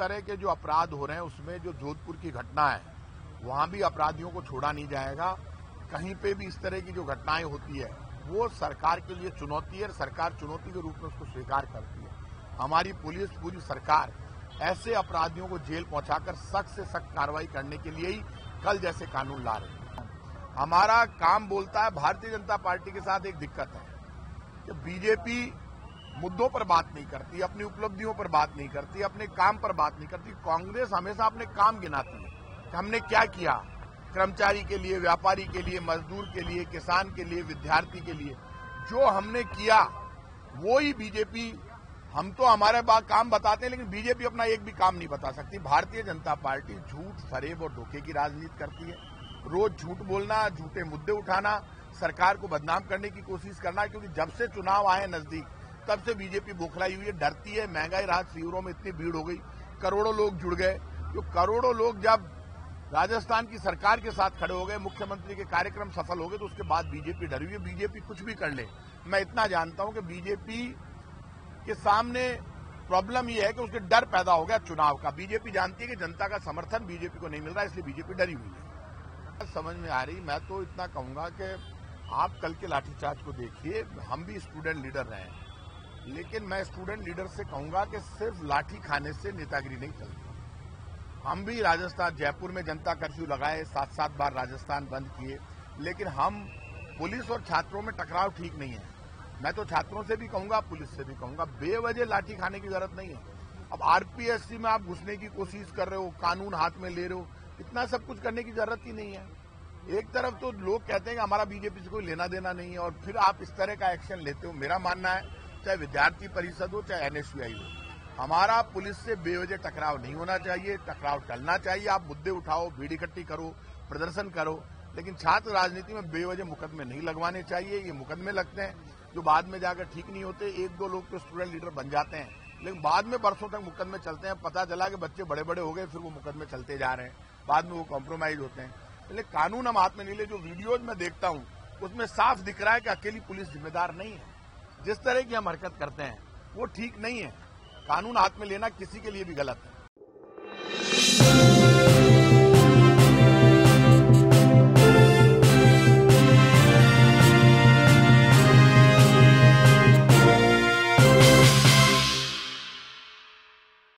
तरह के जो अपराध हो रहे हैं, उसमें जो जोधपुर की घटना है, वहाँ भी अपराधियों को छोड़ा नहीं जाएगा। कहीं पे भी इस तरह की जो घटनाएँ होती है, वो सरकार के लिए चुनौती है सरकार चुनौती के रूप में उसको स्वीकार करती है। हमारी पुलिस, पूरी सरकार ऐसे अपराधियों को जेल पहुंचाकर सख्त से सख्त कार्रवाई करने के लिए ही कल जैसे कानून ला रहे हैं। हमारा काम बोलता है, भारतीय जनता पार्टी के साथ एक दिक्कत है कि बीजेपी मुद्दों पर बात नहीं करती, अपनी उपलब्धियों पर बात नहीं करती, अपने काम पर बात नहीं करती। कांग्रेस हमेशा अपने काम गिनाती है कि हमने क्या किया? कर्मचारी के लिए, व्यापारी के लिए, मजदूर के लिए, किसान के लिए, विद्यार्थी के लिए। जो हमने किया वो ही बीजेपी, हम तो हमारे बात काम बताते हैं, लेकिन बीजेपी अपना एक भी काम नहीं बता सकती। भारतीय जनता पार्टी झूठ फरेब और धोखे की राजनीति करती है। रोज झूठ बोलना, झूठे मुद्दे उठाना, सरकार को बदनाम करने की कोशिश करना, क्योंकि जब से चुनाव आए नज़दीक तब से बीजेपी बोखलाई हुई है, डरती है। महँगाई राहत शिविरों में इतनी भीड़ हो गई। करोड़ों लोग जुड़ गए। जो करोड़ों लोग जब राजस्थान की सरकार के साथ खड़े हो गए, मुख्यमंत्री के कार्यक्रम सफल हो गए तो उसके बाद बीजेपी डरी हुई है। बीजेपी कुछ भी कर ले। मैं इतना जानता हूँ कि बीजेपी के सामने प्रॉब्लम यह है कि उसके डर पैदा हो गया चुनाव का। बीजेपी जानती है कि जनता का समर्थन बीजेपी को नहीं मिल रहा, इसलिए बीजेपी डरी हुई है। समझ में आ रही, मैं तो इतना कहूँगा कि आप कल के लाठीचार्ज को देखिए। हम भी स्टूडेंट लीडर रहे हैं। लेकिन मैं स्टूडेंट लीडर से कहूँगा कि सिर्फ़ लाठी खाने से नेतागिरी नहीं चलती हम भी राजस्थान, जयपुर में जनता कर्फ्यू लगाए सात सात बार राजस्थान बंद किए, लेकिन हम पुलिस और छात्रों में टकराव ठीक नहीं है। मैं तो छात्रों से भी कहूँगा, पुलिस से भी कहूँगा, बेवजह लाठी खाने की ज़रूरत नहीं है। अब आरपीएससी में आप घुसने की कोशिश कर रहे हो, कानून हाथ में ले रहे हो, इतना सब कुछ करने की ज़रूरत ही नहीं है। एक तरफ़ तो लोग कहते हैं कि हमारा बीजेपी से कोई लेना देना नहीं है, और फिर आप इस तरह का एक्शन लेते हो। मेरा मानना है चाहे विद्यार्थी परिषद हो, चाहे एनएसयूआई हो। हमारा पुलिस से बेवजह टकराव नहीं होना चाहिए, टकराव टलना चाहिए। आप मुद्दे उठाओ, भीड़ इकट्ठी करो, प्रदर्शन करो। लेकिन छात्र राजनीति में बेवजह मुकदमे नहीं लगवाने चाहिए, ये मुकदमे लगते हैं। जो बाद में जाकर ठीक नहीं होते, एक दो लोग तो स्टूडेंट लीडर बन जाते हैं। लेकिन बाद में बरसों तक मुकदमे चलते हैं, पता चला कि बच्चे बड़े बड़े हो गए, फिर वो मुकदमे चलते जा रहे हैं। बाद में वो कॉम्प्रोमाइज होते हैं। इसलिए कानून हम हाथ में नहीं ले, जो वीडियोज़ में देखता हूँ, उसमें साफ़ दिख रहा है कि अकेली पुलिस जिम्मेदार नहीं है। जिस तरह की हम हरकत करते हैं, वो ठीक नहीं है। कानून हाथ में लेना किसी के लिए भी गलत है।